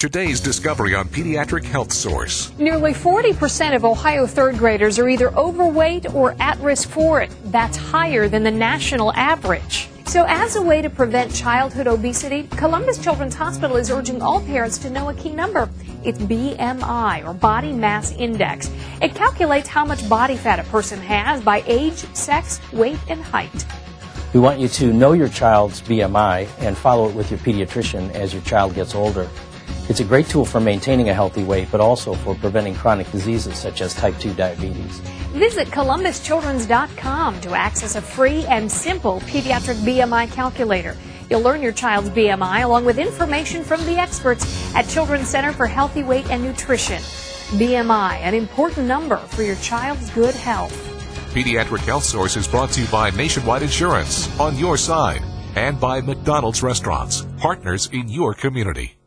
Today's discovery on Pediatric Health Source. Nearly 40% of Ohio third graders are either overweight or at risk for it. That's higher than the national average. So, as a way to prevent childhood obesity, Columbus Children's Hospital is urging all parents to know a key number. It's BMI, or Body Mass Index. It calculates how much body fat a person has by age, sex, weight, and height. We want you to know your child's BMI and follow it with your pediatrician as your child gets older. It's a great tool for maintaining a healthy weight, but also for preventing chronic diseases such as type 2 diabetes. Visit columbuschildrens.com to access a free and simple pediatric BMI calculator. You'll learn your child's BMI along with information from the experts at Children's Center for Healthy Weight and Nutrition. BMI, an important number for your child's good health. Pediatric Health Source is brought to you by Nationwide Insurance, on your side, and by McDonald's Restaurants, partners in your community.